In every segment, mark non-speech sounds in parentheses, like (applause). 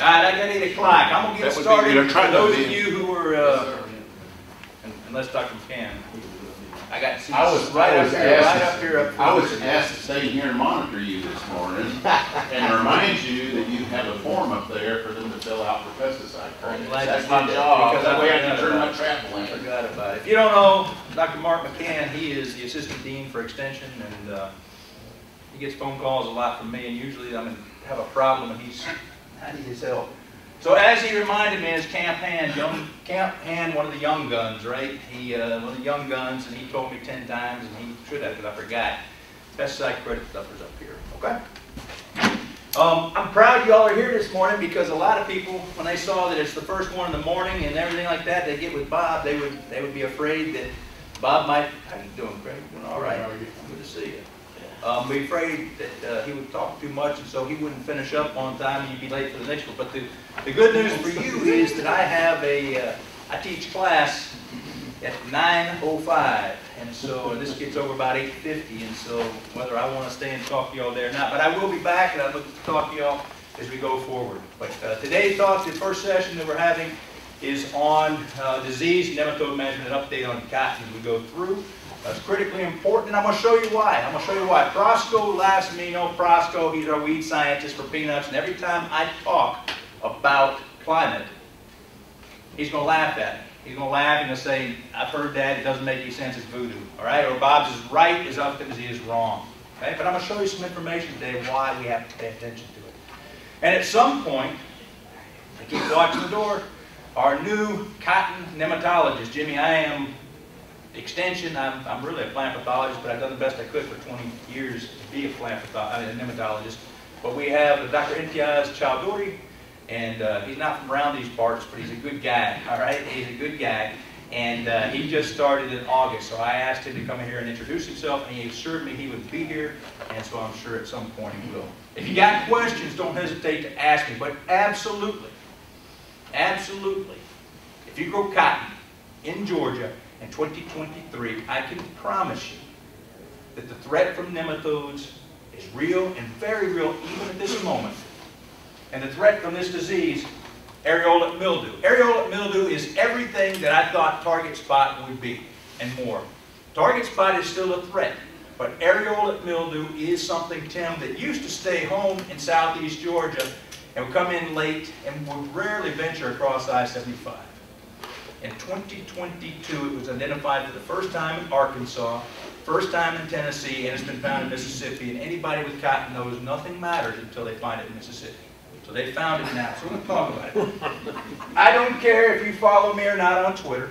All right, I got eight o'clock. I'm gonna get That would be started. good. For Try to those of in. you who are, uh, unless Dr. McCann, I got I was, right I up here, right asked, up here. up I was asked to stay here and monitor you this morning and remind you that you have a form up there for them to fill out for pesticide I'm credits. glad That's my did that, job, because that way I forgot can turn my about it. travel I in. forgot about it. If you don't know, Dr. Mark McCann, he is the Assistant Dean for Extension, and uh, he gets phone calls a lot from me, and usually I'm in, have a problem, and he's, I need his help. So as he reminded me, as Camp Hand, young, Camp Hand, one of the young guns, right? He, uh, one of the young guns, and he told me ten times, and he should have, but I forgot. Pesticide credit stuff is up here, okay? Um, I'm proud y'all are here this morning because a lot of people, when they saw that it's the first one in the morning and everything like that, they get with Bob, they would, they would be afraid that Bob might, how you doing, Craig? Doing all right? I'm good to see you. Um, be afraid that, uh, he would talk too much and so he wouldn't finish up on time and you'd be late for the next one. But the, the good news for you is that I have a, uh, I teach class at nine oh five. And so this gets over about eight fifty, and so whether I want to stay and talk to y'all there or not, but I will be back and I'd look to talk to y'all as we go forward. But uh, today's talk, the first session that we're having is on uh, disease, nematode management, update on cotton as we go through. That's critically important, and I'm going to show you why. I'm going to show you why. Prostko know Prostko, he's our weed scientist for peanuts, and every time I talk about climate, he's going to laugh at me. He's going to laugh and say, I've heard that, it doesn't make any sense, it's voodoo. All right? Or Bob's is right as often as he is wrong. Okay? But I'm going to show you some information today why we have to pay attention to it. And at some point, I keep watching the door, our new cotton nematologist, Jimmy, I am extension, I'm, I'm really a plant pathologist, but I've done the best I could for 20 years to be a plant pathologist, nematologist. But we have Dr. Imtiaz Chowdhury, and uh, he's not from around these parts, but he's a good guy, all right? He's a good guy. And uh, he just started in August, so I asked him to come in here and introduce himself, and he assured me he would be here, and so I'm sure at some point he will. If you got questions, don't hesitate to ask me, but absolutely, absolutely, if you grow cotton in Georgia in 2023, I can promise you that the threat from nematodes is real and very real even at this moment. And the threat from this disease, areolate mildew. Areolate mildew is everything that I thought target spot would be and more. Target spot is still a threat, but areolate mildew is something, Tim, that used to stay home in southeast Georgia and would come in late and would rarely venture across I-75. In 2022, it was identified for the first time in Arkansas, first time in Tennessee, and it's been found in Mississippi. And anybody with cotton knows nothing matters until they find it in Mississippi. So they found it now, so we're going to talk about it. (laughs) I don't care if you follow me or not on Twitter.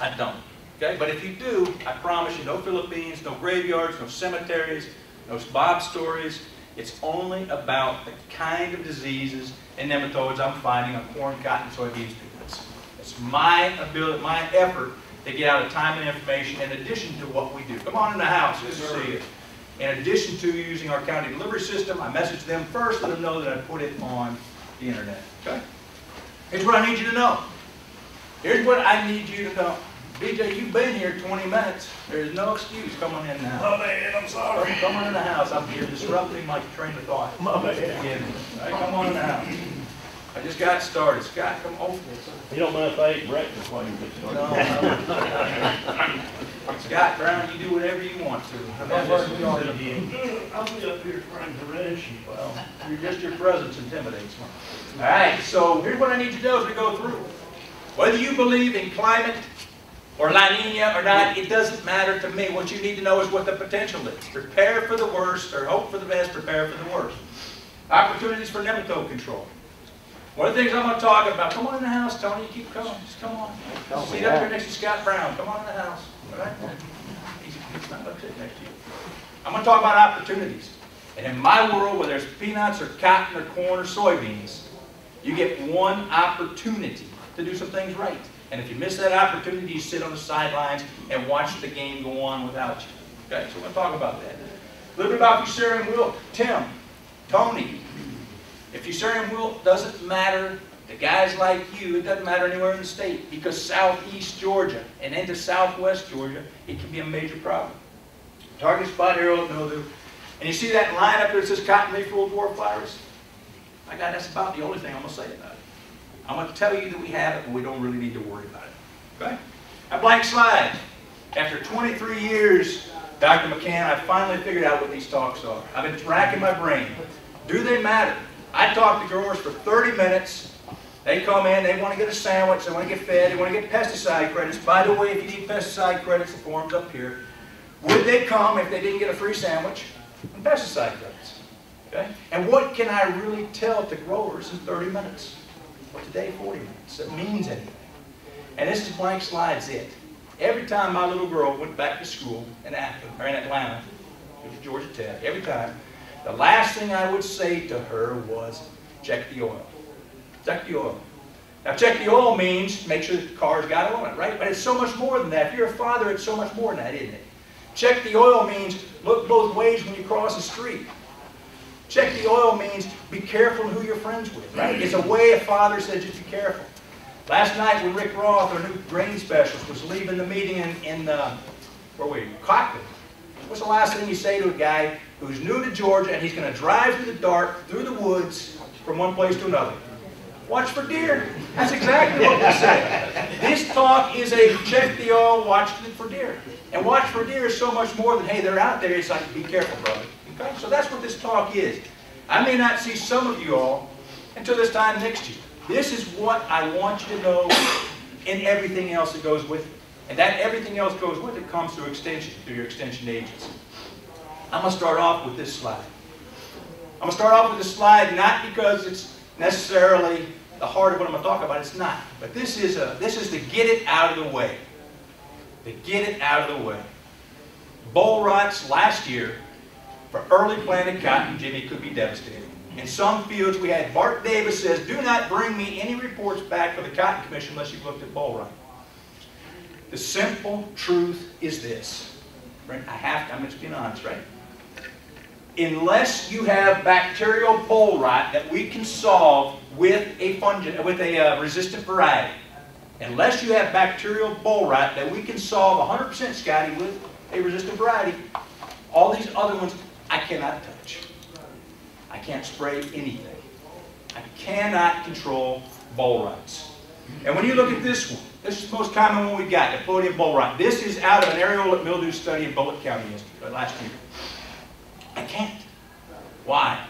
I don't. Okay? But if you do, I promise you, no Philippines, no graveyards, no cemeteries, no Bob stories. It's only about the kind of diseases and nematodes I'm finding on corn, cotton, soybeans, my ability, my effort to get out of time and information in addition to what we do. Come on in the house, good to see it. In addition to using our county delivery system, I message them first, let them know that I put it on the internet. Okay? Here's what I need you to know. Here's what I need you to know. BJ, you've been here 20 minutes. There's no excuse. Come on in now. My bad, I'm sorry. Come, on in the house. I'm here disrupting my train of thought. My bad. Right, come on in the house. I just got started. Scott, come over. You don't mind if I eat breakfast while you get No, started? no. Scott Brown, you do whatever you want to. I'm not working on it. I'll be up here trying to rest you. Well, you're just your presence intimidates me. All right, so here's what I need you to do as we go through. Whether you believe in climate or La Nina or not, it doesn't matter to me. What you need to know is what the potential is. Prepare for the worst, or hope for the best, prepare for the worst. Opportunities for nematode control. One of the things I'm going to talk about, come on in the house, Tony, you keep coming, just come on. Sit up here next to Scott Brown, come on in the house, all right? He's, he's not going to sit next to you. I'm going to talk about opportunities. And in my world, whether it's peanuts or cotton or corn or soybeans, you get one opportunity to do some things right. And if you miss that opportunity, you sit on the sidelines and watch the game go on without you. Okay, so we're going to talk about that. A little bit about Fusarium wilt. Tim, Tony, if Fusarium wilt doesn't matter, the guys like you, it doesn't matter anywhere in the state because southeast Georgia and into southwest Georgia, it can be a major problem. Target spot areolate mildew. And you see that line up there that says cotton leaf roll dwarf virus? I got, that's about the only thing I'm gonna say about it. I'm gonna tell you that we have it, but we don't really need to worry about it. Okay? A blank slide. After 23 years, Dr. McCann, I finally figured out what these talks are. I've been racking my brain. Do they matter? I talk to growers for 30 minutes. They come in, they want to get a sandwich, they want to get fed, they want to get pesticide credits. By the way, if you need pesticide credits, the form's up here. Would they come if they didn't get a free sandwich and pesticide credits? Okay? And what can I really tell to growers in 30 minutes? Or today, 40 minutes, It means anything. And this is blank slides it. Every time my little girl went back to school in Athens, or in Atlanta, it was Georgia Tech, every time, the last thing I would say to her was, check the oil. Check the oil. Now, check the oil means make sure the car's got oil in it, right? But it's so much more than that. If you're a father, it's so much more than that, isn't it? Check the oil means look both ways when you cross the street. Check the oil means be careful who you're friends with, right? It's a way a father says just be careful. Last night when Rick Roth, our new grain specialist, was leaving the meeting in, in uh, where were you? Cochran. What's the last thing you say to a guy who's new to Georgia and he's going to drive through the dark, through the woods, from one place to another? Watch for deer. That's exactly what we say. This talk is a check the oil, watch for deer. And watch for deer is so much more than, hey, they're out there. It's like, be careful, brother. Okay? So that's what this talk is. I may not see some of you all until this time next year. This is what I want you to know and everything else that goes with it. And that everything else goes with it comes through extension, through your extension agents. I'm going to start off with this slide. I'm going to start off with this slide not because it's necessarily the heart of what I'm going to talk about. It's not. But this is, a, this is to get it out of the way. To get it out of the way. Boll rots last year for early planted cotton, Jimmy, could be devastating. In some fields, we had Bart Davis says, do not bring me any reports back for the Cotton Commission unless you've looked at boll rot. The simple truth is this. I have to, I'm just being honest, right? Unless you have bacterial boll rot that we can solve with a fungi, with a uh, resistant variety, unless you have bacterial boll rot that we can solve 100% Scotty with a resistant variety, all these other ones I cannot touch. I can't spray anything. I cannot control boll rots. And when you look at this one, this is the most common one we got, the Diplodia boll rot. This is out of an areolate mildew study in Bulloch County last year. I can't. Why?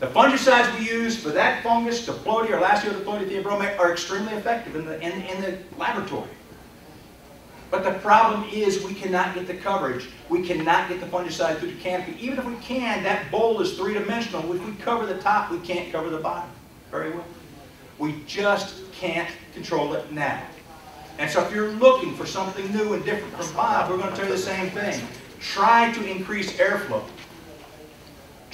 The fungicides we use for that fungus, Diplodia or last year Diplodia theobromae, are extremely effective in the, in, in the laboratory. But the problem is we cannot get the coverage. We cannot get the fungicide through the canopy. Even if we can, that boll is three-dimensional. If we cover the top, we can't cover the bottom very well. We just can't control it now. And so if you're looking for something new and different from Bob, we're going to tell you the same thing. Try to increase airflow.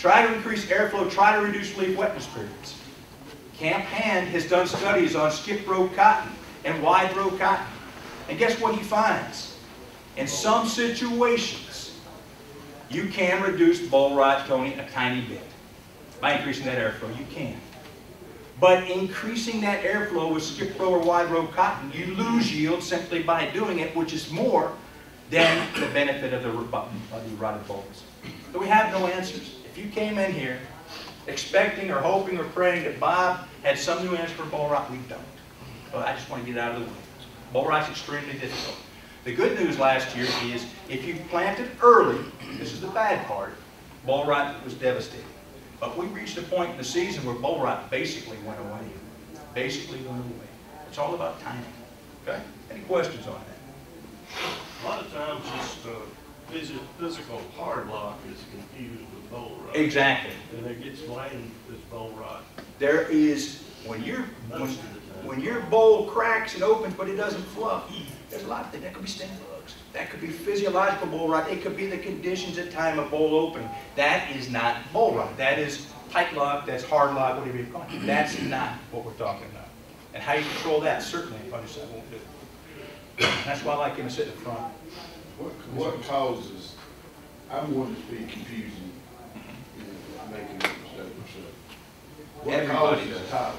Try to increase airflow. Try to reduce leaf wetness periods. Camp Hand has done studies on skip row cotton and wide row cotton. And guess what he finds? In some situations, you can reduce boll rot, Tony, a tiny bit. By increasing that airflow, you can. But increasing that airflow with skip row or wide row cotton, you lose yield simply by doing it, which is more than the benefit of the, of the rotted bulbs. So we have no answers. If you came in here expecting or hoping or praying that Bob had some new answer for boll rot, we don't. But I just want to get out of the way. Boll rot's extremely difficult. The good news last year is if you planted early, this is the bad part, boll rot was devastating. But we reached a point in the season where boll rot basically went away. Basically went away. It's all about timing. Okay? Any questions on that? A lot of times just uh, physical hard lock is confused with boll rot. Exactly. And it gets blamed as boll rot There is, when you're, when, most of the time. when your boll cracks and opens but it doesn't fluff, there's a lot of things. That could be sting bugs. That could be physiological boll rot. It could be the conditions at time of boll opening. That is not boll rot. That is tight lock, that's hard lock, whatever you call it. That's not what we're talking about. And how you control that, certainly a fungicide won't do. That's why I like him to sit in front. What, what causes, I'm one that's being confusing, you know, making a mistake myself. What Everybody causes does. title?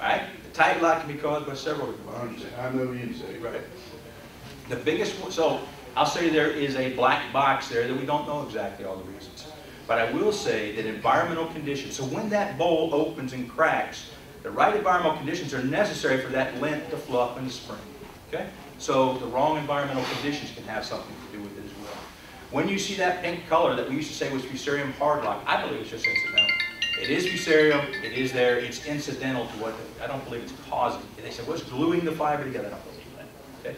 Right? The tight lock can be caused by several I different reasons. understand, I know you say. Right. The biggest one, so I'll say there is a black box there that we don't know exactly all the reasons. But I will say that environmental conditions, so when that boll opens and cracks, the right environmental conditions are necessary for that lint to fluff in the spring. Okay? So the wrong environmental conditions can have something to do with it as well. When you see that pink color that we used to say was fusarium hardlock, I believe it's just incidental. It is fusarium, it is there, it's incidental to what, I don't believe it's causing. it. They said, what's gluing the fiber together? I don't believe that. Okay?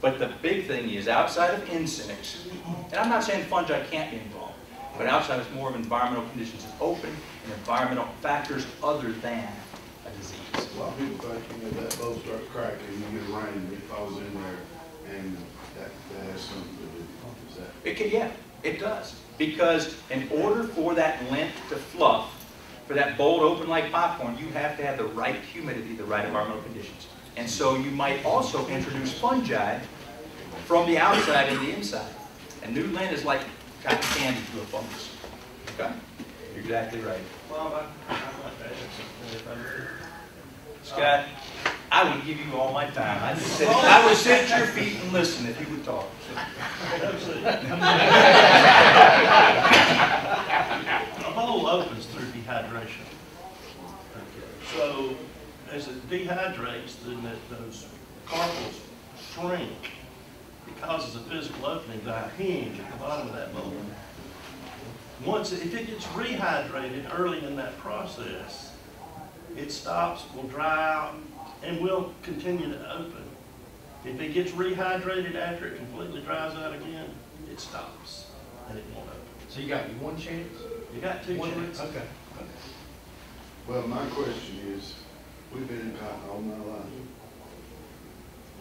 But the big thing is, outside of insects, and I'm not saying fungi can't be involved, but outside is more of environmental conditions, it's open and environmental factors other than a disease. A lot of people think, that boll starts cracking, you get rain, it falls in there, and that, that has something to do, is that? It can, yeah, it does. Because in order for that lint to fluff, for that boll to open like popcorn, you have to have the right humidity, the right environmental conditions. And so you might also introduce fungi from the outside and the inside. And new lint is like cotton candy to a fungus. Okay? You're exactly right. Bob, I, I'd like to add something if I may. Scott, I would give you all my time. I just sit, I would sit at your feet and listen if you would talk. A boll opens through dehydration. Okay, So as it dehydrates, then that, those carpels shrink. It causes a physical opening to a hinge at the bottom of that boll. Once, if it gets rehydrated early in that process, it stops, will dry out, and will continue to open. If it gets rehydrated after it completely dries out again, it stops, and it won't open. So you got one chance? You got two One chances. Okay. Well, my question is, we've been in cotton all my life.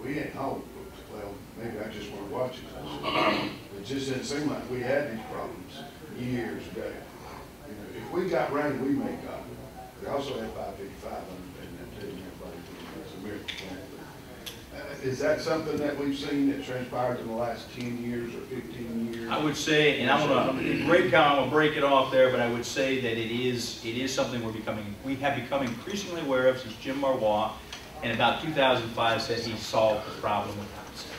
We ain't, oh, well, maybe I just wanna watch it. It just didn't seem like we had these problems years ago. You know, if we got rain, we make cotton. We also had five fifty-five and that didn't everybody, Is that something that we've seen that transpired in the last ten years or fifteen years? I would say, and I'm gonna, break gonna break it off there, but I would say that it is, it is something we're becoming, we have become increasingly aware of since Jim Marwa, in about 2005, said he solved the problem with Thompson.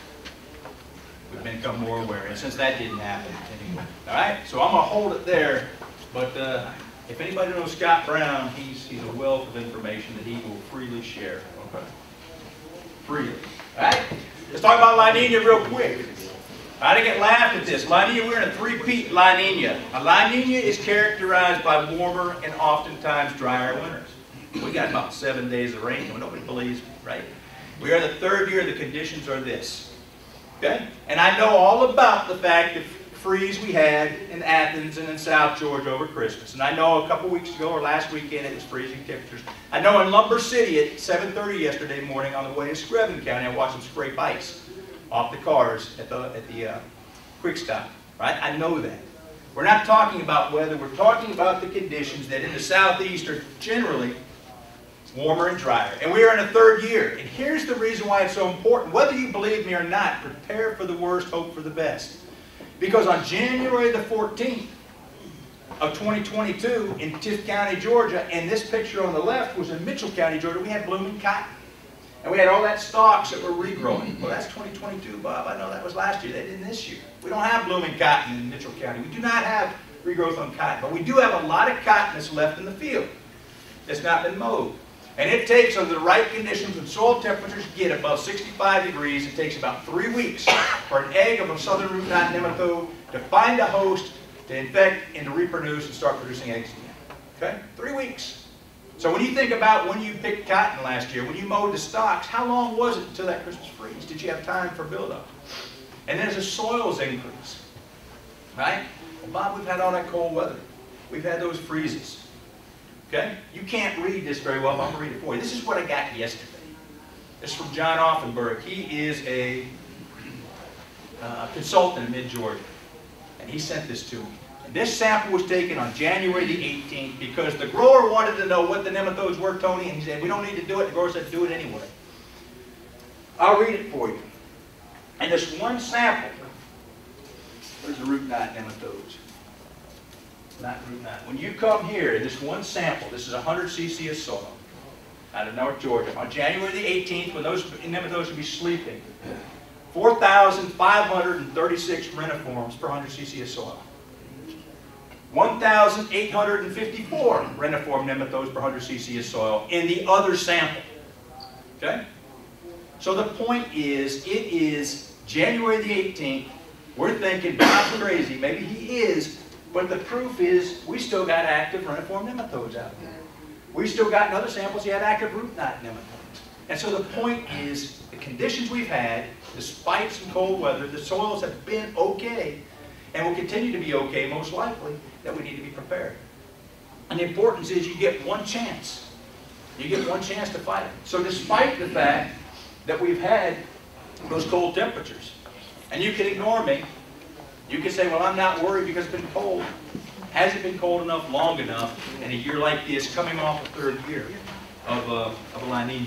We've become more aware, and since that didn't happen, anyway. All right, so I'm gonna hold it there, but uh, if anybody knows Scott Brown, he's, he's a wealth of information that he will freely share. Freely. All right, let's talk about La Nina real quick. I didn't get laughed at this. La Nina, we're in a three-peat La Nina. A La Nina is characterized by warmer and oftentimes drier winters. We got about seven days of rain, and nobody believes me, right? We are the third year, the conditions are this. Okay? And I know all about the fact that freeze we had in Athens and in South Georgia over Christmas. And I know a couple weeks ago or last weekend it was freezing temperatures. I know in Lumber City at 7.30 yesterday morning on the way to Screven County, I watched them scrape ice off the cars at the, at the uh, quick stop. Right? I know that. We're not talking about weather. We're talking about the conditions that in the southeast are generally warmer and drier. And we are in a third year. And here's the reason why it's so important. Whether you believe me or not, prepare for the worst, hope for the best. Because on January the 14th of 2022 in Tift County, Georgia, and this picture on the left was in Mitchell County, Georgia, we had blooming cotton. And we had all that stalks that were regrowing. Well, that's 2022, Bob. I know that was last year. They didn't this year. We don't have blooming cotton in Mitchell County. We do not have regrowth on cotton. But we do have a lot of cotton that's left in the field that's not been mowed. And it takes, under the right conditions, when soil temperatures get above 65 degrees, it takes about three weeks for an egg of a southern root knot nematode to find a host, to infect, and to reproduce and start producing eggs again. Okay? Three weeks. So when you think about when you picked cotton last year, when you mowed the stalks, how long was it until that Christmas freeze? Did you have time for buildup? And then as the soils increase, right? Well, Bob, we've had all that cold weather. We've had those freezes. Okay? You can't read this very well, but I'm going to read it for you. This is what I got yesterday. This is from John Offenberg. He is a uh, consultant in mid-Georgia. And he sent this to me. And this sample was taken on January the 18th because the grower wanted to know what the nematodes were, Tony, and he said, we don't need to do it. The grower said, do it anyway. I'll read it for you. And this one sample, there's the root knot nematodes? Not root knot. When you come here, in this one sample, this is 100 cc of soil out of North Georgia, on January the 18th, when those nematodes would be sleeping, 4,536 reniforms per 100 cc of soil. 1,854 reniform nematodes per 100 cc of soil in the other sample. Okay? So the point is, it is January the 18th. We're thinking Bob's crazy. Maybe he is. But the proof is we still got active reniform nematodes out there. We still got in other samples, you had active root knot nematodes. And so the point is, the conditions we've had, despite some cold weather, the soils have been okay and will continue to be okay, most likely, that we need to be prepared. And the importance is you get one chance. You get one chance to fight it. So despite the fact that we've had those cold temperatures, and you can ignore me, you can say, well, I'm not worried because it's been cold. Has it been cold enough, long enough, in a year like this, coming off a third year of, uh, of a La Nina?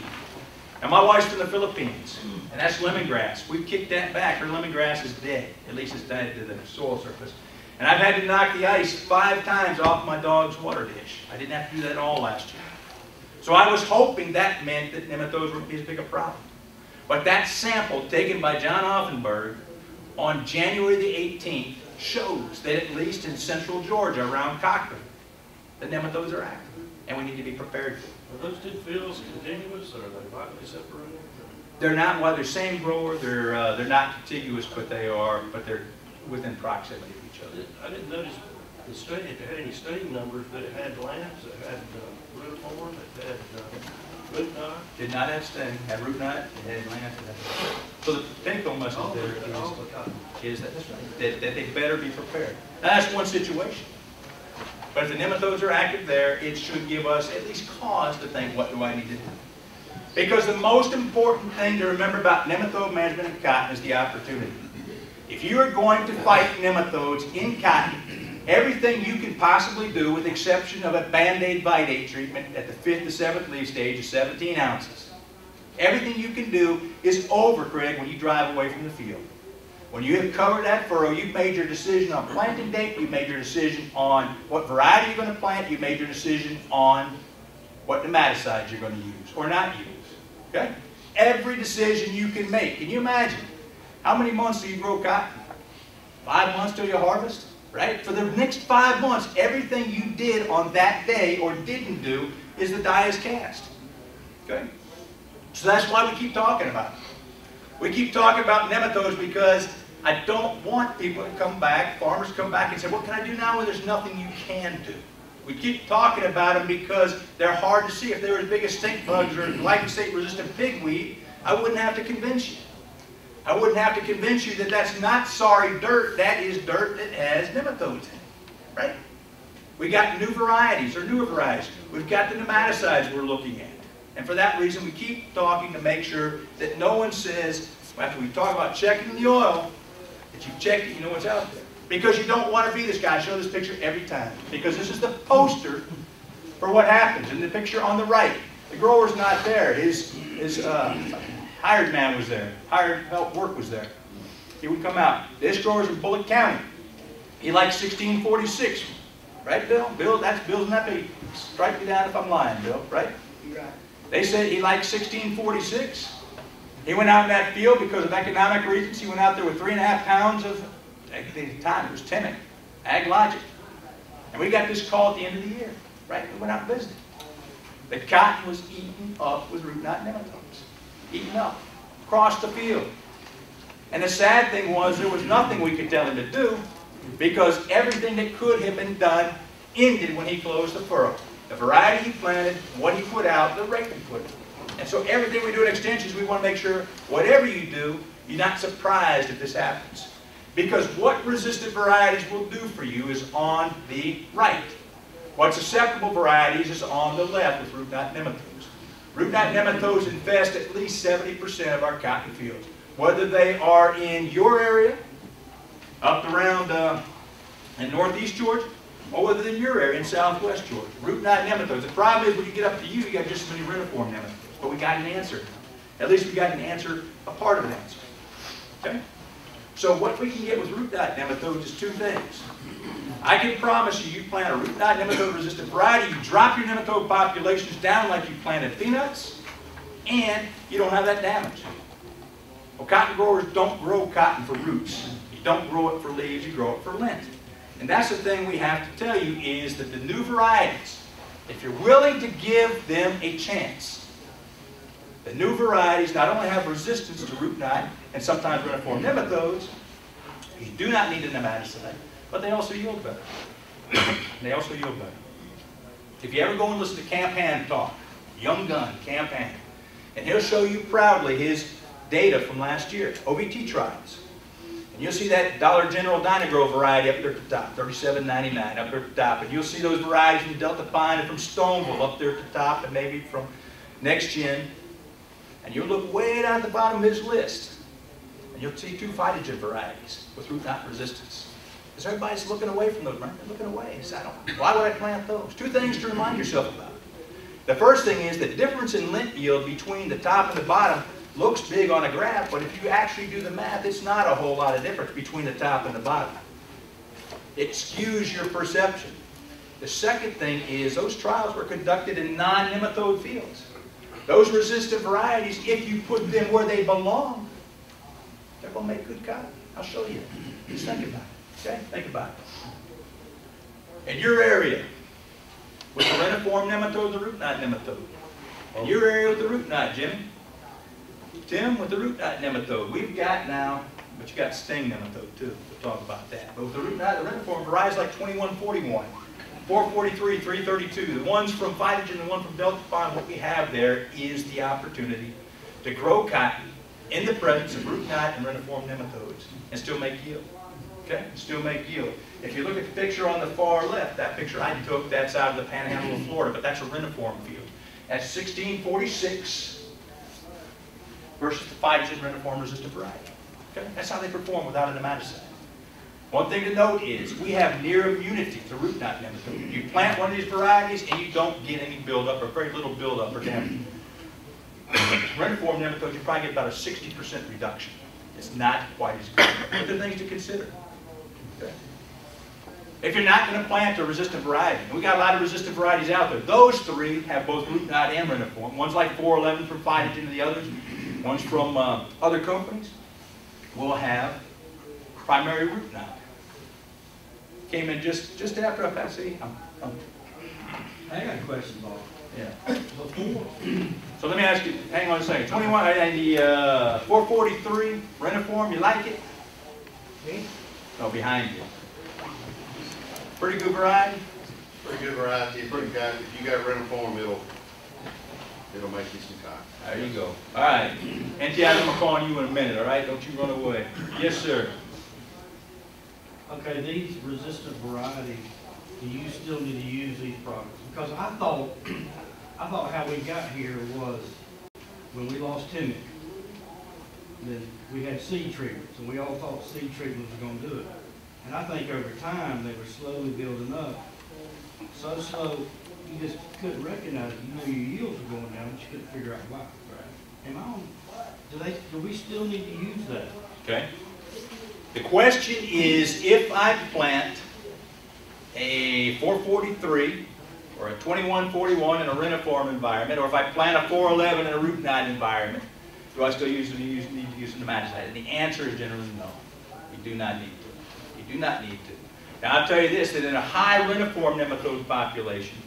Now, my wife's from the Philippines, and that's lemongrass. We've kicked that back. Her lemongrass is dead. At least it's dead to the soil surface. And I've had to knock the ice five times off my dog's water dish. I didn't have to do that all last year. So I was hoping that meant that nematodes wouldn't be as big a problem. But that sample taken by John Offenberg on January the 18th shows that at least in central Georgia, around Cochran, the nematodes are active, and we need to be prepared for it. Are those two fields continuous, or are they widely separated? They're not, while they're same grower, they're, uh, they're not contiguous, but they are, but they're within proximity of each other. I didn't notice the state, if it had any state numbers, but it had lambs, it had uh, root form, it had uh, root knot. Did not have sting, had root knot, it had it had- So the technical message All there the, all is, oh, the cotton. is that, that, that they better be prepared. Now, that's one situation. But if the nematodes are active there, it should give us at least cause to think, what do I need to do? Because the most important thing to remember about nematode management in cotton is the opportunity. If you are going to fight nematodes in cotton, everything you can possibly do, with the exception of a Band-Aid Vydate treatment at the fifth to seventh leaf stage is 17 ounces. Everything you can do is over, Craig, when you drive away from the field. When you have covered that furrow, you've made your decision on planting date, you've made your decision on what variety you're going to plant, you've made your decision on what nematicides you're going to use or not use. Okay? Every decision you can make. Can you imagine? How many months do you grow cotton? Five months till you harvest? Right? For the next five months, everything you did on that day or didn't do is the die is cast. Okay? So that's why we keep talking about it. We keep talking about nematodes because I don't want people to come back, farmers come back and say, what can I do now when there's nothing you can do? We keep talking about them because they're hard to see. If they were as big as stink bugs or glyphosate-resistant pigweed, I wouldn't have to convince you. I wouldn't have to convince you that that's not sorry dirt, that is dirt that has nematodes in it, right? We got new varieties or newer varieties. We've got the nematicides we're looking at. And for that reason, we keep talking to make sure that no one says, after we talk about checking the oil, that you've checked it, you know what's out there. Because you don't want to be this guy. I show this picture every time. Because this is the poster for what happens. In the picture on the right, the grower's not there. His, his uh, hired man was there. Hired help work was there. He would come out. This grower's in Bulloch County. He likes 1646. Right, Bill? Bill, that's Bill's nephew. Strike me down if I'm lying, Bill, right? They said he liked 1646. He went out in that field because of economic reasons. He went out there with three and a half pounds of, at the time it was Temik, Ag Logic. And we got this call at the end of the year, right? We went out and visited. The cotton was eaten up with root knot nematodes. Eaten up. Across the field. And the sad thing was there was nothing we could tell him to do because everything that could have been done ended when he closed the furrow. The variety he planted, what he put out, the rate he put. And so everything we do in extensions, we want to make sure whatever you do, you're not surprised if this happens. Because what resistant varieties will do for you is on the right. What susceptible varieties is on the left with root knot nematodes. Root knot nematodes infest at least 70% of our cotton fields. Whether they are in your area, up around uh, in northeast Georgia, or whether they're in your area in southwest Georgia. Root knot nematodes. The problem is when you get up to you, you got just as many reniform nematodes. But we got an answer. At least we got an answer, a part of an answer. Okay? So what we can get with root knot nematodes is two things. I can promise you, you plant a root knot nematode resistant variety, you drop your nematode populations down like you planted peanuts, and you don't have that damage. Well, cotton growers don't grow cotton for roots. You don't grow it for leaves, you grow it for lint. And that's the thing we have to tell you is that the new varieties, if you're willing to give them a chance, the new varieties not only have resistance to root knot and sometimes reniform nematodes, you do not need a nematicide, but they also yield better. (coughs) they also yield better. If you ever go and listen to Camp Hand talk, young gun, Camp Hand, and he'll show you proudly his data from last year, OVT trials. And you'll see that Dollar General Dynagrow variety up there at the top, $37.99 up there at the top. And you'll see those varieties from Delta Pine and from Stoneville up there at the top and maybe from NexGen. And you'll look way down at the bottom of his list. And you'll see two phytogen varieties with root knot resistance. Because everybody's looking away from those, right? They're looking away. I don't, why would I plant those? Two things to remind yourself about. The first thing is the difference in lint yield between the top and the bottom looks big on a graph, but if you actually do the math, it's not a whole lot of difference between the top and the bottom. It skews your perception. The second thing is those trials were conducted in non-nematode fields. Those resistant varieties, if you put them where they belong, they're going to make good cotton. I'll show you. Just think about it. Okay? Think about it. In your area, with the reniform nematode, the root knot nematode. In your area with the root knot, Jimmy. Tim, with the root knot nematode, we've got now, but you got sting nematode too. We'll talk about that. But with the root knot, the reniform varieties like 2141, 443, 332, the ones from Phytogen, and the one from Delta Pine, what we have there is the opportunity to grow cotton in the presence of root knot and reniform nematodes and still make yield. Okay? Still make yield. If you look at the picture on the far left, that picture I took, that's out of the panhandle of Florida, but that's a reniform field. That's 1646 versus the phytogen reniform resistant variety. Okay? That's how they perform without a nematicide. One thing to note is we have near immunity to root knot nematode. You plant one of these varieties and you don't get any buildup or very little buildup or damage. Reniform nematodes, you probably get about a 60% reduction. It's not quite as good. But are things to consider. If you're not going to plant a resistant variety, and we got a lot of resistant varieties out there, those three have both root knot and reniform. One's like 411 from Phytogen and the others. One's from uh, other companies. Will have primary root knot. Came in just, just after I passed, see, I'm, I'm, I got a question, Bob. yeah. Before, So let me ask you, hang on a second, 21, and the uh, 443 reniform, you like it? Me? No, behind you. Pretty good variety? Pretty good variety, if you've got, if you got reniform, it'll, it'll make you some cotton. There you go. All right. NTI, I'm gonna call on you in a minute, all right? Don't you run away. Yes, sir. Okay, these resistant varieties, do you still need to use these products? Because I thought, (clears throat) I thought how we got here was when we lost Temik, then we had seed treatments, and we all thought seed treatments were gonna do it. And I think over time, they were slowly building up. So slow, you just couldn't recognize it. You know your yields were going down, but you couldn't figure out why. Am I on, do they, do we still need to use that? Okay. The question is, if I plant a 443 or a 2141 in a reniform environment, or if I plant a 411 in a root knot environment, do I still use, use, need to use nematicide? And the answer is generally no. You do not need to. You do not need to. Now I'll tell you this, that in a high reniform nematode population,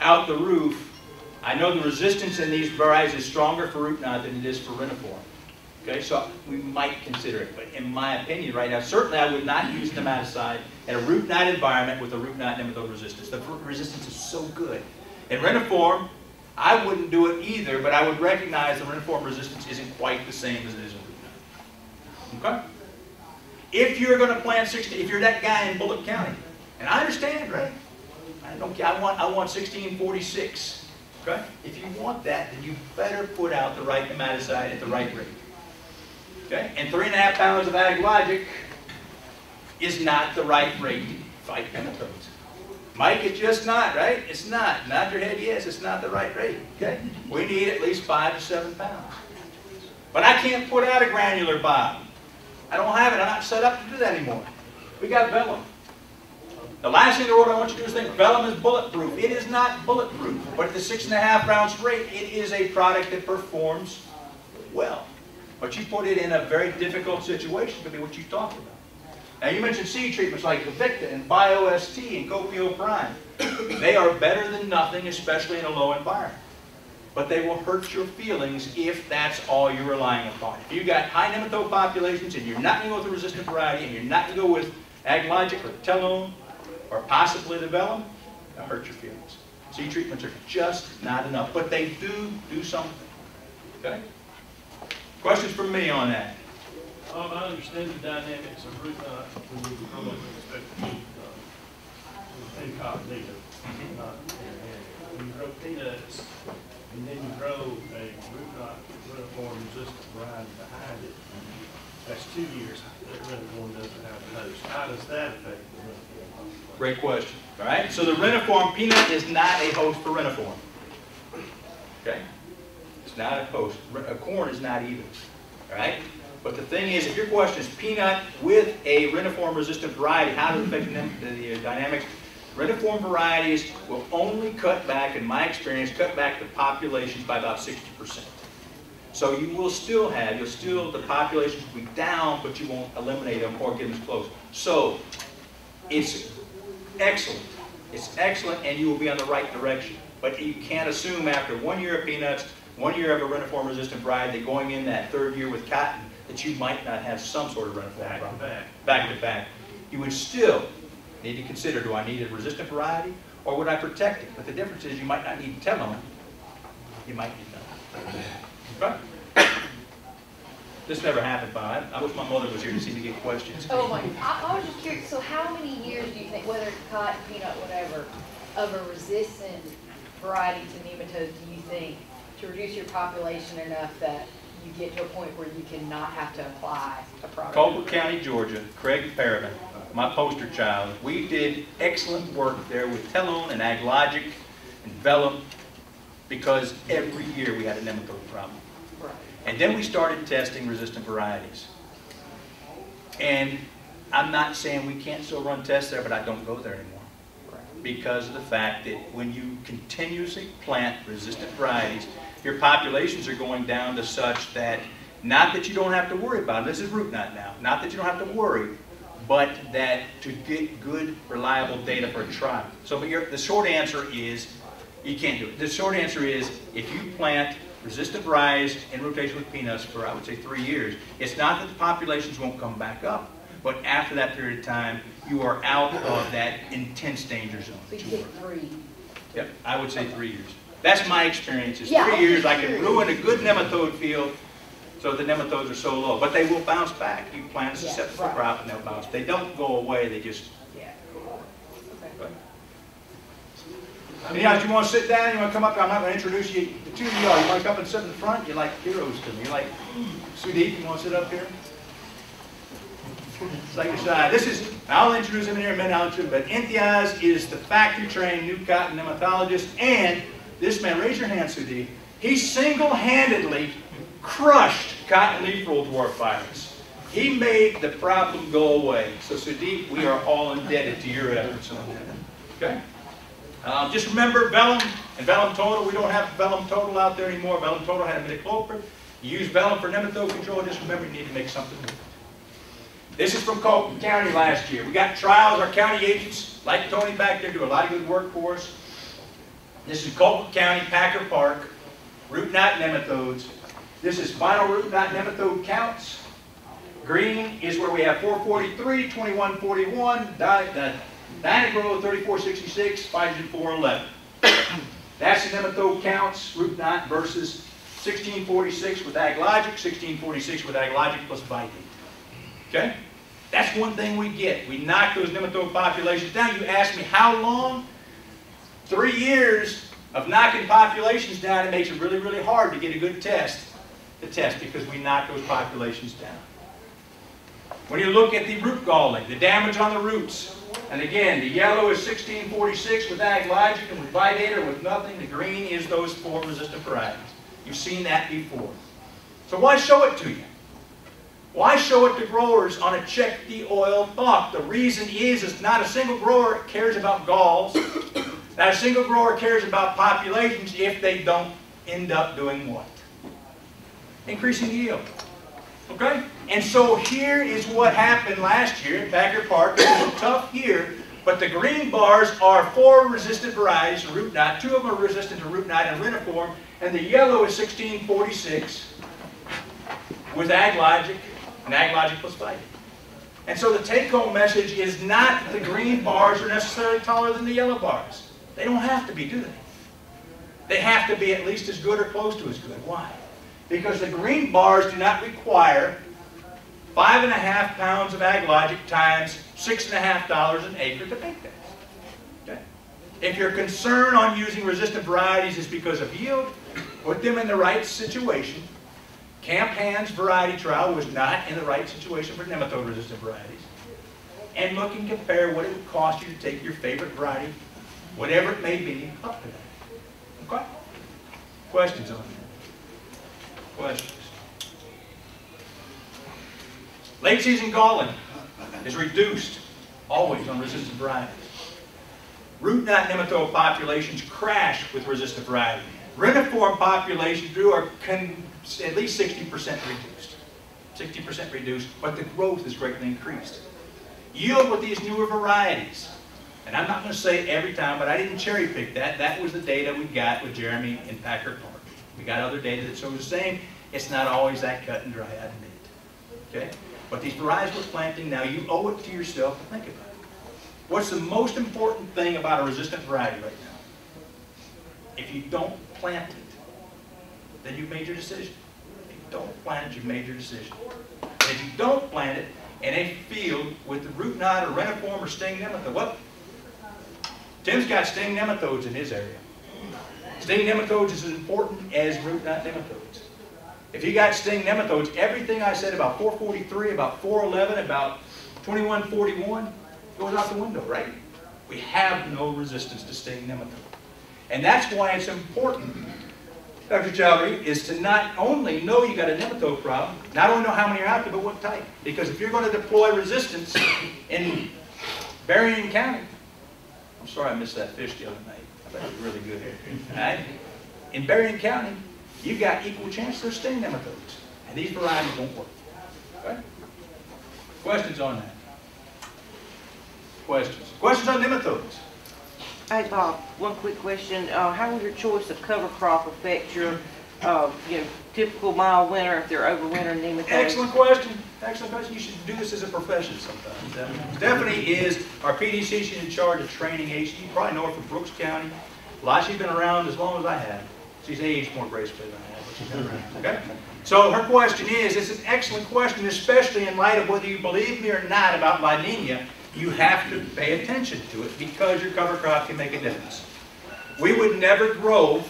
out the roof, I know the resistance in these varieties is stronger for root knot than it is for reniform. Okay, so we might consider it, but in my opinion right now, certainly I would not use nematicide in a root knot environment with a root knot nematode resistance. The resistance is so good. In reniform, I wouldn't do it either, but I would recognize the reniform resistance isn't quite the same as it is in root knot. Okay? If you're going to plant 60, if you're that guy in Bulloch County, and I understand, right? I don't, care. I want, I want 1646. Okay? If you want that, then you better put out the right nematicide at the right rate. Okay? And three and a half pounds of ag logic is not the right rate to fight nematodes. Mike, it's just not, right? It's not. Nod your head, yes, it's not the right rate. Okay? We need at least five to seven pounds. But I can't put out a granular bob. I don't have it. I'm not set up to do that anymore. We got Velum. The last thing in the world I want you to do is think Velum is bulletproof. It is not bulletproof. But at the six and a half ounce rate, it is a product that performs well. But you put it in a very difficult situation to be what you talked about. Now, you mentioned seed treatments like Victa and BioST and Copeo Prime. They are better than nothing, especially in a low environment. But they will hurt your feelings if that's all you're relying upon. If you've got high nematode populations and you're not going to go with a resistant variety and you're not going to go with Aglogic or Telone or possibly the it'll hurt your feelings. Seed treatments are just not enough, but they do do something. Okay? Questions from me on that? Um, I understand the dynamics of root knot when you grow up and expect to uh, incognita. Not in a hand. When you grow peanuts, and then you grow a root knot uniform resistant variety behind it, that's two years that reniform doesn't have a host. How does that affect the reniform? Great question. All right, so the reniform peanut is not a host for reniform. Okay? It's not a post. A corn is not. All right? But the thing is, if your question is peanut with a reniform resistant variety, how does it affect the dynamics? Reniform varieties will only cut back, in my experience, cut back the populations by about 60%. So you will still have, you'll still, the populations will be down, but you won't eliminate them or get them close. So it's excellent. It's excellent, and you will be on the right direction. But you can't assume after one year of peanuts, one year of a reniform resistant variety, that going in that third year with cotton, that you might not have some sort of reniform Back to problem. back. Back to back. You would still need to consider, do I need a resistant variety, or would I protect it? But the difference is, you might not need telone, you might need none. Right? This never happened, Bob. I I wish my mother was here to see me get questions. Oh my, I, I was just curious, so how many years do you think, whether it's cotton, peanut, whatever, of a resistant variety to nematodes do you think to reduce your population enough that you get to a point where you cannot have to apply a product? Colquitt County, Georgia, Craig Perriman, my poster child. We did excellent work there with Telone and Aglogic and Velum because every year we had a nematode problem. Right. And then we started testing resistant varieties. And I'm not saying we can't still run tests there, but I don't go there anymore. Because of the fact that when you continuously plant resistant varieties, your populations are going down to such that, not that you don't have to worry about it, this is root knot now, not that you don't have to worry, but that to get good, reliable data for a trial. So but your, the short answer is, you can't do it. The short answer is, if you plant resistant varieties in rotation with peanuts for, I would say, three years, it's not that the populations won't come back up, but after that period of time, you are out of that intense danger zone. So you three. Yep, I would say three years. That's my experience, is Yeah, three years, I can ruin a good nematode field, so the nematodes are so low, but they will bounce back. You plant a Yeah, susceptible right. crop and they'll bounce. They don't go away, they just, Yeah. Okay. Anyhow, do you want to sit down, you want to come up, I'm not going to introduce you, the two of y'all, you want to come and sit in the front, you're like heroes to me, you're like, Sudeep, you want to sit up here? Side to side, this is, I'll introduce him in here in a minute, I'll introduce him, but Imtiaz is the factory-trained new cotton nematologist, and this man, raise your hand, Sudeep, he single-handedly crushed cotton leaf roll dwarf virus. He made the problem go away, so Sudeep, we are all indebted to your efforts on that, okay? Um, just remember Velum and Velum Total. We don't have Velum Total out there anymore. Velum Total had a imidacloprid. You use Velum for nematode control. Just remember you need to make something. This is from Colton County last year. We got trials. Our county agents, like Tony back there, do a lot of good work for us. This is Colton County, Packer Park, root knot nematodes. This is final root knot nematode counts. Green is where we have 443, 2141, di- uh, 3466, Phytogen 411. (coughs) That's the nematode counts, root knot versus 1646 with Aglogic, 1646 with Aglogic plus Vydate. Okay? That's one thing we get. We knock those nematode populations down. You ask me how long? Three years of knocking populations down, it makes it really, really hard to get a good test to test because we knock those populations down. When you look at the root galling, the damage on the roots, and again, the yellow is 1646 with Aglogic and with Vidator with nothing. The green is those four resistant varieties. You've seen that before. So why show it to you? Why show it to growers on a check the oil buck? The reason is, is not a single grower cares about galls. Not a single grower cares about populations if they don't end up doing what? Increasing yield. Okay? And so here is what happened last year at Packard Park. It was a tough year, but the green bars are four resistant varieties of root knot. Two of them are resistant to root knot and reniform, and the yellow is 1646 with AgLogic and AgLogic plus Phyton. And so the take-home message is not the green bars are necessarily taller than the yellow bars. They don't have to be, do they? They have to be at least as good or close to as good. Why? Because the green bars do not require five and a half pounds of AgLogic times six and a half dollars an acre to make that. Okay? If your concern on using resistant varieties is because of yield, put them in the right situation. Camp Hand's variety trial was not in the right situation for nematode-resistant varieties. And look and compare what it would cost you to take your favorite variety, whatever it may be, up to that. Okay? Questions on that? Questions? Late season galling is reduced always on resistant varieties. Root knot nematode populations crash with resistant variety. Reniform populations are at least 60% reduced. 60% reduced, but the growth is greatly increased. Yield with these newer varieties. And I'm not going to say every time, but I didn't cherry pick that. That was the data we got with Jeremy in Packard Park. We got other data that shows the same. It's not always that cut and dry, I admit. Okay? But these varieties we're planting now, you owe it to yourself to think about it. What's the most important thing about a resistant variety right now? If you don't plant it, then you've made your decision. If you don't plant it, you've made your decision. And if you don't plant it in a field with the root knot or reniform or sting nematode, what? Tim's got sting nematodes in his area. Sting nematodes is as important as root knot nematodes. If you got sting nematodes, everything I said about 443, about 411, about 2141 goes out the window, right? We have no resistance to sting nematode. And that's why it's important, Dr. Chowdhury, is to not only know you got a nematode problem, not only know how many are out there, but what type. Because if you're going to deploy resistance in Berrien County, I'm sorry I missed that fish the other night. I thought it was really good. All right? In Berrien County, you've got equal chance there's sting nematodes. And these varieties don't work. Okay? Questions on that? Questions? Questions on nematodes? Hey, Bob, one quick question. Uh, how will your choice of cover crop affect your, uh, you know, typical mild winter if they're overwintering nematodes? Excellent question. Excellent question. You should do this as a profession sometime. Stephanie is our PDC. She's in charge of training ACE. You probably know her from Brooks County. She's been around as long as I have. She's aged more gracefully than I have, but she's been around. Okay? So her question is, it's an excellent question, especially in light of whether you believe me or not about La Nina. You have to pay attention to it because your cover crop can make a difference. We would never grow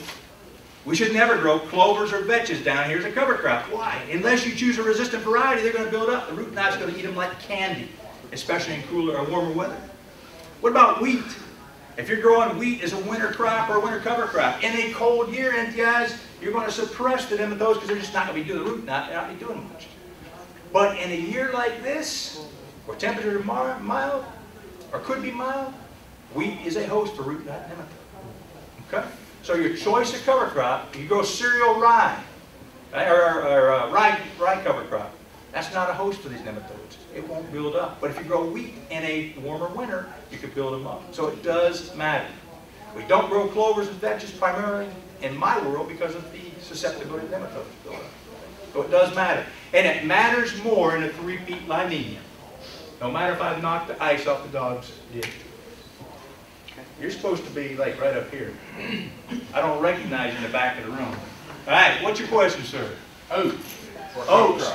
we should never grow clovers or vetches down here as a cover crop. Why? Unless you choose a resistant variety, they're going to build up. The root knot's going to eat them like candy, especially in cooler or warmer weather. What about wheat? If you're growing wheat as a winter crop or a winter cover crop, in a cold year, and guys, you're going to suppress the nematodes because they're just not going to be doing the root knot. They're not going to be doing much. But in a year like this, where temperatures are mild, or could be mild, wheat is a host for root knot nematode. Okay? So your choice of cover crop, you grow cereal rye, or, or, or uh, rye, rye cover crop. That's not a host for these nematodes. It won't build up. But if you grow wheat in a warmer winter, you can build them up. So it does matter. We don't grow clovers and vetches primarily in my world because of the susceptibility to nematodes build up. So it does matter. And it matters more in a three-peat La Nina. No matter if I've knocked the ice off the dog's dick. You're supposed to be like right up here. I don't recognize you in the back of the room. All right, what's your question, sir? Oats. Oats.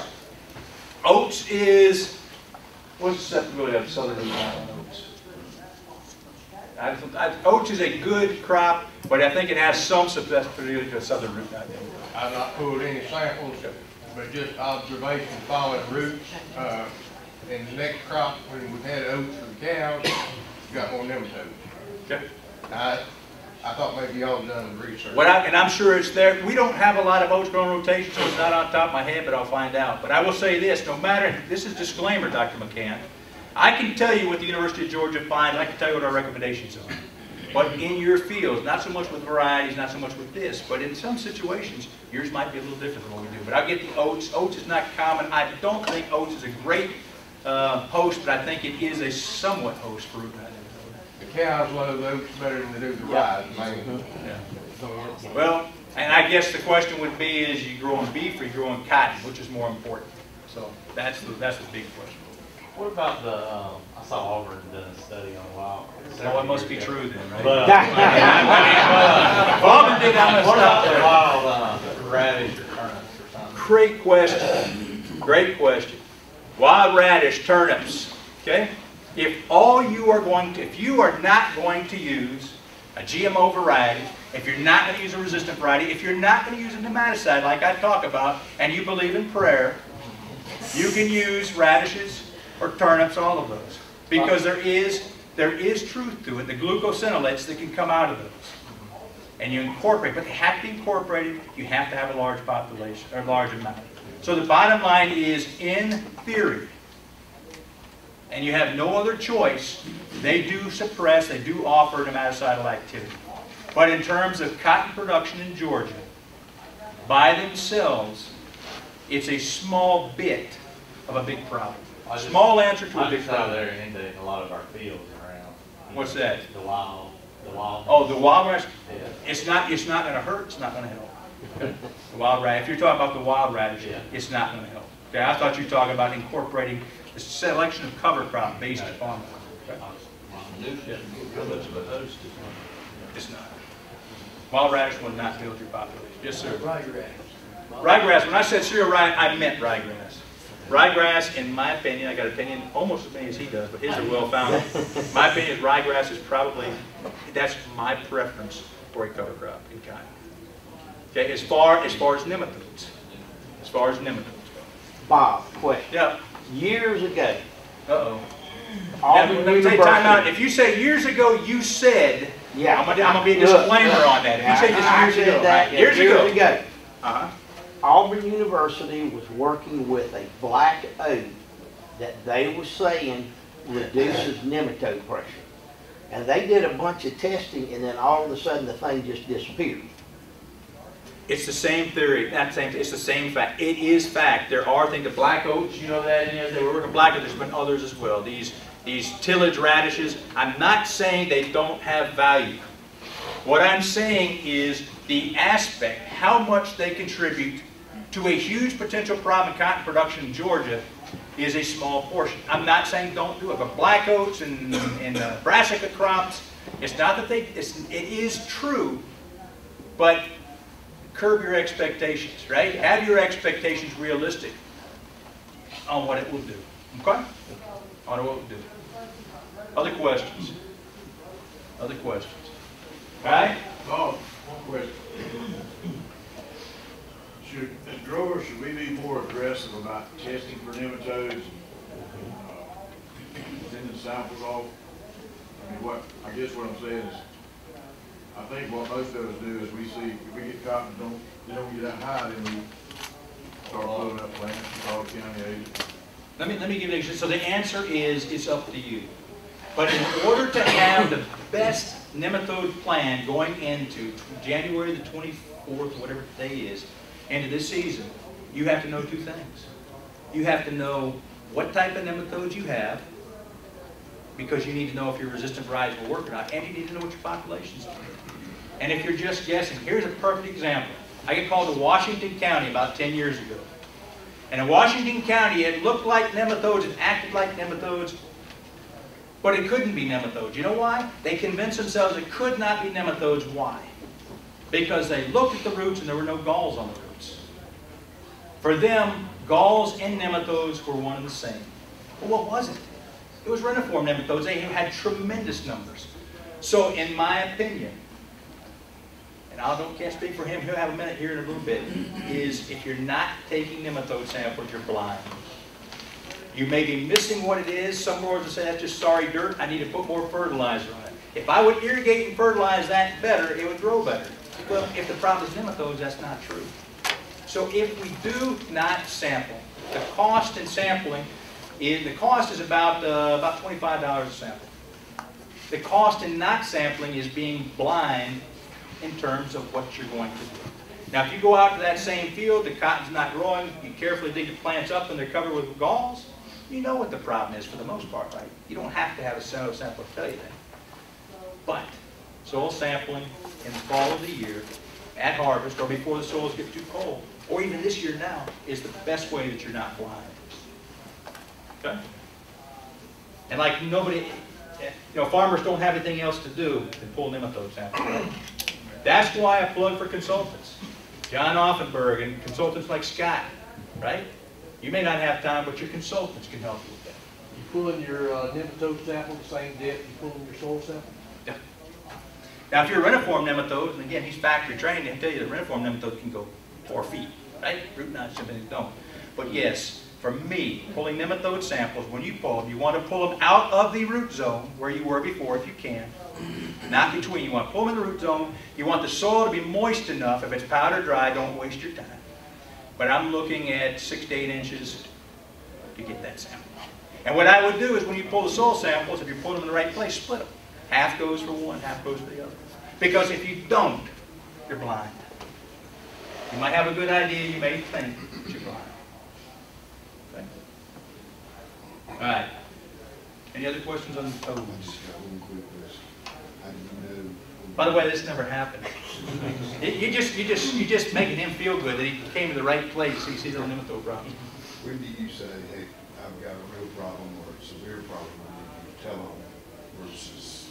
Oats is, what's the susceptibility of southern oats? I, I, oats is a good crop, but I think it has some susceptibility to southern root. I've not pulled any samples, but just observation following roots. Uh, in the next crop, when we had oats for the cows, got more nematodes. Okay. I, I thought maybe y'all done the research. What I, and I'm sure it's there. We don't have a lot of oats growing rotation, so it's not on top of my head, but I'll find out. But I will say this, no matter, this is disclaimer, Dr. McCann. I can tell you what the University of Georgia finds. I can tell you what our recommendations are. But in your fields, not so much with varieties, not so much with this, but in some situations, yours might be a little different than what we do. But I get the oats. Oats is not common. I don't think oats is a great uh, host, but I think it is a somewhat host fruit. The cows love oats better than they do the rice, man. Well, and I guess the question would be, is you growing beef or you growing cotton, which is more important? So that's the, that's the big question. What about the, um, I saw Auburn done a study on wild. So it must be true then, right? But, (laughs) uh, Auburn did, I'm gonna what about the wild, uh, radish or turnips or something? Great question. Great question. Wild radish, turnips, okay? If all you are going to, if you are not going to use a GMO variety, if you're not going to use a resistant variety, if you're not going to use a nematicide like I talk about, and you believe in prayer, you can use radishes or turnips, all of those. Because there is, there is truth to it, the glucosinolates that can come out of those. And you incorporate, but they have to be incorporated, you have to have a large population, or large amount. So the bottom line is, in theory, and you have no other choice, they do suppress, they do offer nematicidal activity. But in terms of cotton production in Georgia, by themselves, it's a small bit of a big problem. Just- Small answer to a big problem. they're into a lot of our fields around. What's that? The wild, the wild. Oh, the wild rice, Yeah. it's not, it's not gonna hurt, it's not gonna help. The wild radish, if you're talking about the wild radish, Yeah. it's not gonna help. Okay, I thought you were talking about incorporating the selection of cover crop based upon that. It's not. Wild radish will not build your population. Yes, sir. Ryegrass, when I said cereal rye, I meant ryegrass. Ryegrass, in my opinion, I got an opinion almost as many as he does, but his are well founded. (laughs) My opinion is ryegrass is probably, that's my preference for a cover crop in cotton. Okay, as far, as far as nematodes, as far as nematodes go. Bob, question. Yeah, Years ago, uh-oh. Now, Let me take time out. If you say years ago, you said, Yeah. I'm gonna, I'm gonna be a disclaimer look. on that. If you say just years ago, that right? Years ago. Years ago. Uh-huh. Auburn University was working with a black oat that they were saying reduces nematode pressure. And they did a bunch of testing and then all of a sudden the thing just disappeared. It's the same theory, not same, it's the same fact. It is fact. There are things, the black oats, you know that, they were working black oats, there's been others as well. These, these tillage radishes, I'm not saying they don't have value. What I'm saying is the aspect, how much they contribute to a huge potential problem in cotton production in Georgia is a small portion. I'm not saying don't do it, but black oats and, and uh, brassica crops, it's not that they, it's, it is true, but curb your expectations, right? Have your expectations realistic on what it will do, okay? On what it will do. Other questions? Other questions? All right? Bob, one question. Should, as growers, should we be more aggressive about testing for nematodes? and, uh, Sending samples off? I mean, what, I guess what I'm saying is, I think what most of us do is we see, if we get caught cotton, don't, they don't get that high, then we start loading up plants, call the county agent. Let me, let me give you, an example. so the answer is, it's up to you. But in order to have the best nematode plan going into January the 24th, whatever day is, into this season, you have to know two things. You have to know what type of nematodes you have, because you need to know if your resistant varieties will work or not, and you need to know what your populations are. And if you're just guessing, here's a perfect example. I get called to Washington County about 10 years ago. And in Washington County, it looked like nematodes, it acted like nematodes, but it couldn't be nematodes. You know why? They convinced themselves it could not be nematodes. Why? Because they looked at the roots and there were no galls on the roots. For them, galls and nematodes were one and the same. Well, what was it? It was reniform nematodes. They had tremendous numbers. So, in my opinion, and I don't can't speak for him, he'll have a minute here in a little bit, is if you're not taking nematode samples, you're blind. You may be missing what it is. Some growers will say, that's just sorry dirt, I need to put more fertilizer on it. If I would irrigate and fertilize that better, it would grow better. Well, if the problem is nematodes, that's not true. So if we do not sample, the cost in sampling the cost is about, uh, about $25 a sample. The cost in not sampling is being blind in terms of what you're going to do. Now, if you go out to that same field, the cotton's not growing, you carefully dig the plants up and they're covered with galls, you know what the problem is for the most part, right? You don't have to have a soil sample to tell you that. But soil sampling in the fall of the year, at harvest, or before the soils get too cold, or even this year now, is the best way that you're not blind. Okay? And like nobody, you know, farmers don't have anything else to do than pull nematodes out. That's why I plug for consultants. John Offenberg and consultants like Scott, right? You may not have time, but your consultants can help you with that. You pulling your uh, nematode sample the same depth you pulling your soil sample? Yeah. Now, if you're a reniform nematode, and again, he's factory trained, he'll tell you that reniform nematode can go four feet, right? Root knots, some things don't. But yes, for me, pulling nematode samples, when you pull them, you want to pull them out of the root zone where you were before if you can. Not between. You want to pull them in the root zone. You want the soil to be moist enough. If it's powder dry, don't waste your time. But I'm looking at six to eight inches to get that sample. And what I would do is when you pull the soil samples, if you put them in the right place, split them. Half goes for one, half goes for the other. Because if you don't, you're blind. You might have a good idea, you may think, but you're blind. Okay? All right. Any other questions on the I just got one quick question. How do you know? By the way, this never happened. You you just, you just, you just making him feel good that he came to the right place, he sees a nematode problem. When do you say, hey, I've got a real problem or a severe problem, need to tell them versus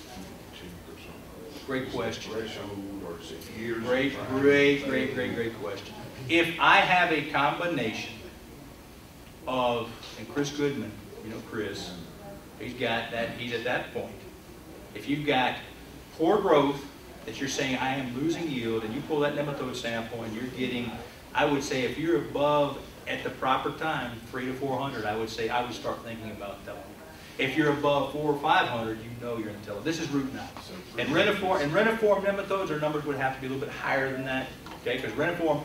two or something? Great question. Threshold or is it years? of Great, trying? great, great, great, great question. If I have a combination of, and Chris Goodman, you know Chris, he's got that, he's at that point. If you've got poor growth, that you're saying, I am losing yield, and you pull that nematode sample and you're getting, I would say if you're above at the proper time, three to four hundred, I would say I would start thinking about Telone. If you're above four or five hundred, you know you're in tele. This is root knot. And reniform, and reniform nematodes, our numbers would have to be a little bit higher than that, okay? Because reniform,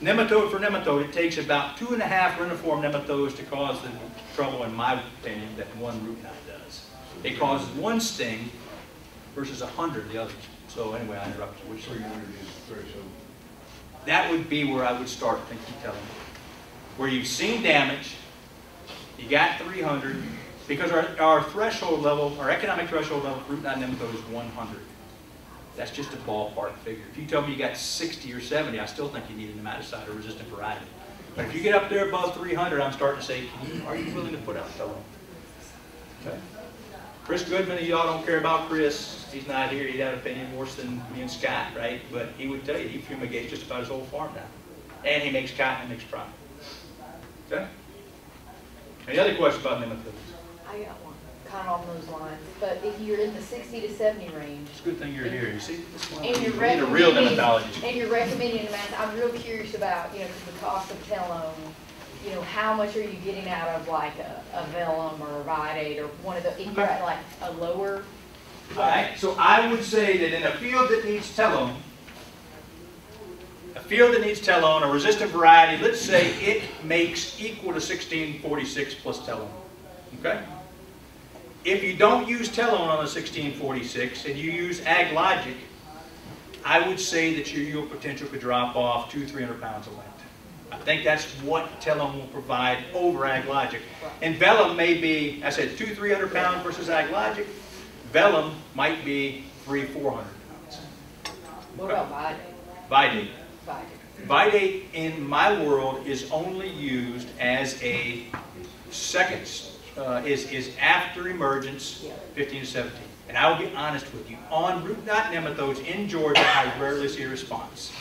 nematode for nematode, it takes about two and a half reniform nematodes to cause the trouble, in my opinion, that one root knot does. It causes one sting versus a hundred the others. So anyway, I interrupted you. Which- Three hundred is the threshold. That would be where I would start thank thinking, Telone. Where you've seen damage, you got three hundred, because our, our threshold level, our economic threshold level for root knot nematode is one hundred. That's just a ballpark figure. If you tell me you got sixty or seventy, I still think you need a nematicide or resistant variety. But if you get up there above three hundred, I'm starting to say, you, are you willing to put out Telone? Okay. Chris Goodman, y'all don't care about Chris. He's not here. He'd have an opinion worse than me and Scott, right? But he would tell you, he fumigates just about his whole farm now. And he makes cotton and makes profit. Okay? Any other questions about nematodes? I got one, kind of on those lines, but if you're in the sixty to seventy range, It's a good thing you're here. You see, this one, and you're need a real recommending, nematologist. and you're recommending a math, I'm real curious about, you know, the cost of Telone, you know, how much are you getting out of like a, a Velum or a Vydate or one of the, if you're at like a lower, All right, so I would say that in a field that needs telone, a field that needs telone, a resistant variety, let's say it makes equal to 1646 plus telone, okay? If you don't use telone on a 1646 and you use Ag Logic, I would say that your yield potential could drop off two, 300 pounds of lint. I think that's what telone will provide over Ag Logic. And Velum may be, I said, two, 300 pounds versus Ag Logic. Velum might be three, 400 pounds. what about Vydate? Vydate. Vydate. Vydate in my world is only used as a second, uh, is, is after emergence, Yeah. 15 to 17. And I will be honest with you, on root knot nematodes in Georgia, I rarely see a response.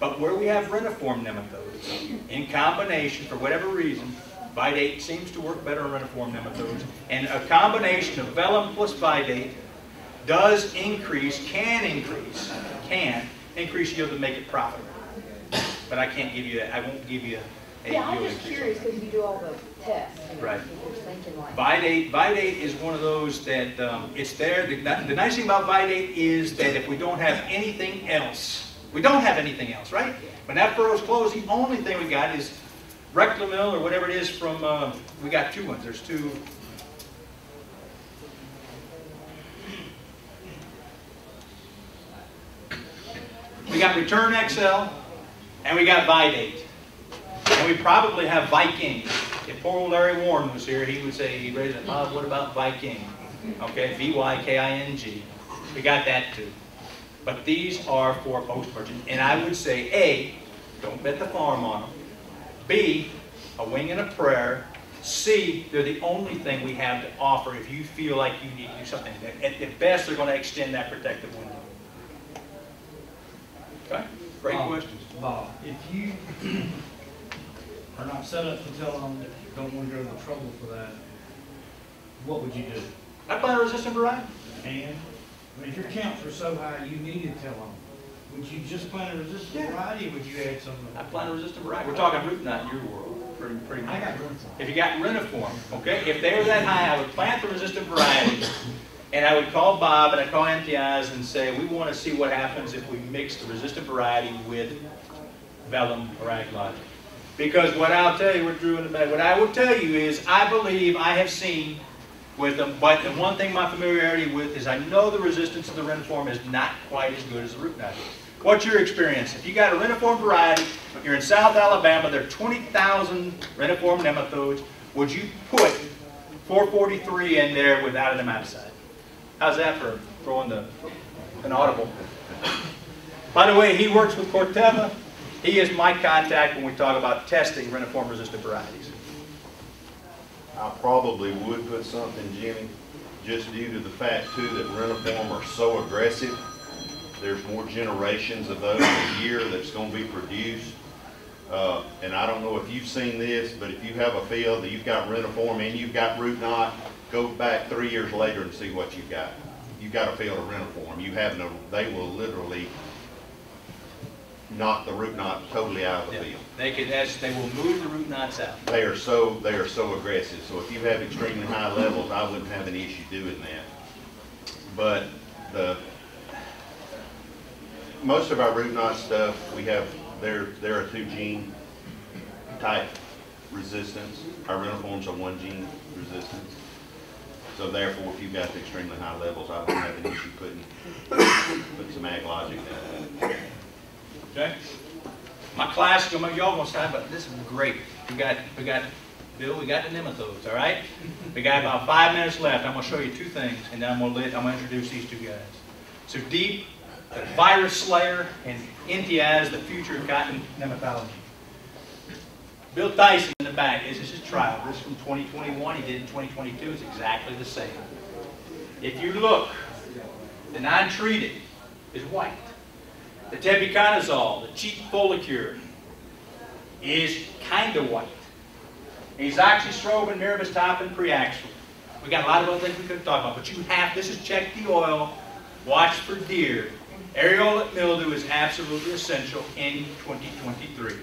But where we have reniform nematodes, in combination, for whatever reason, Vydate seems to work better on reniform nematodes, and a combination of Velum plus Vydate does increase, can increase, can increase yield to make it profitable. But I can't give you, that. I won't give you a Yeah, I'm just curious, because you do all the right. Like Vydate, Vydate is one of those that um, it's there. The, the nice thing about Vydate is that if we don't have anything else, we don't have anything else, right? When that furrow's closed, the only thing we got is Reclamil or whatever it is from, uh, we got two ones. There's two. We got Return XL and we got Vydate. And we probably have Viking. If poor old Larry Warren was here, he would say, he raised it, Bob, what about Viking? Okay, V-Y-K-I-N-G. We got that too. But these are for post-purchase. And I would say, A, don't bet the farm on them. B, a wing and a prayer. C, they're the only thing we have to offer if you feel like you need to do something. At, at best, they're going to extend that protective window. Okay? Great Bob, questions. Bob, if you are not set up to tell them, don't want to go to the trouble for that, what would you do? I plan a resistant variety. And, I mean, if your counts are so high, you need to tell them, would you just plant a resistant variety, or would you add something? I plan a resistant variety. We're talking root knot in your world, pretty, pretty I much. got room for If you got reniform, okay, if they were that high, I would plant the resistant variety, and I would call Bob and I'd call Intiaz and say, we want to see what happens if we mix the resistant variety with Velum or aglogic. Because what I'll tell you, we're Drew in the bed, what I will tell you is, I believe, I have seen with them, but the one thing my familiarity with is I know the resistance of the reniform is not quite as good as the root knot. What's your experience? If you got a reniform variety, you're in South Alabama, there are 20,000 reniform nematodes, would you put 443 in there without an nematicide? How's that for throwing the, an audible? By the way, he works with Corteva. He is my contact when we talk about testing reniform resistant varieties. I probably would put something, Jimmy, just due to the fact too that reniform are so aggressive. There's more generations of those a year that's gonna be produced. Uh, and I don't know if you've seen this, but if you have a field that you've got reniform and you've got root knot, go back three years later and see what you've got. You've got a field of reniform. You have no, they will literally knock the root knot totally out of the Yeah. field. They could, that's, they will move the root knots out. They are so, they are so aggressive, so if you have extremely high levels, I wouldn't have an issue doing that. But the, most of our root knot stuff, we have, they're, they're a two gene type resistance. Our reniforms are one gene resistance. So therefore, if you've got extremely high levels, I wouldn't have an issue putting, putting some ag logic down. Okay? My class, y'all gonna say, but this is great. We got, we got, Bill, we got the nematodes, all right? We got about five minutes left. I'm gonna show you two things, and then I'm gonna let, I'm gonna introduce these two guys. So Deep, the virus slayer, and Intiaz, the future of cotton nematology. Bill Tyson in the back, this is his trial. This is from 2021, he did in 2022, it's exactly the same. If you look, the non-treated is white. The tebuconazole, the cheap Folicur, is kind of white. Azoxystrobin, mirabistopin, Priaxor. We got a lot of other things we could talk about, but you have, this is check the oil, watch for deer. Areolate mildew is absolutely essential in 2023.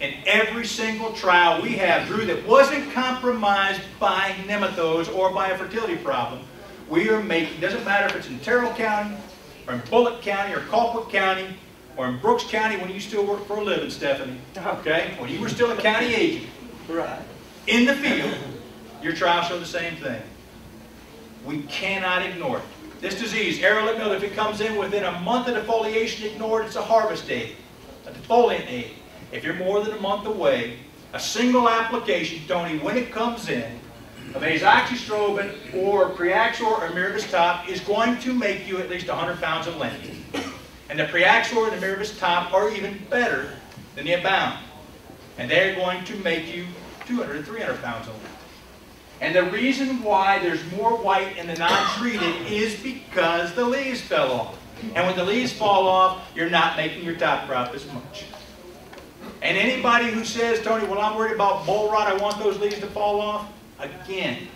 In every single trial we have, Drew, that wasn't compromised by nematodes or by a fertility problem, we are making, doesn't matter if it's in Terrell County, or in Bulloch County, or Colquitt County, or in Brooks County when you still work for a living, Stephanie, okay? When you were still a county agent. Right. In the field, your trials showed the same thing. We cannot ignore it. This disease, areolate mildew, if it comes in within a month of defoliation ignored, it's a harvest aid, a defoliant aid. If you're more than a month away, a single application, Tony, when it comes in, of azoxystrobin or Priaxor or Miravis is going to make you at least 100 pounds of length. And the Priaxor and the top are even better than the Abound. And they're going to make you 200 to 300 pounds of length. And the reason why there's more white in the non-treated is because the leaves fell off. And when the leaves fall off, you're not making your top crop as much. And anybody who says, Tony, well, I'm worried about boll rot, I want those leaves to fall off, again,